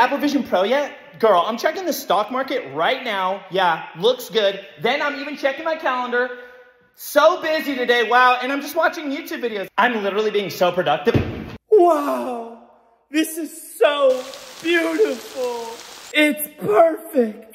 Apple Vision Pro yet? Girl, I'm checking the stock market right now. Yeah, looks good. Then I'm even checking my calendar. So busy today, wow. And I'm just watching YouTube videos. I'm literally being so productive. Wow, this is so beautiful. It's perfect.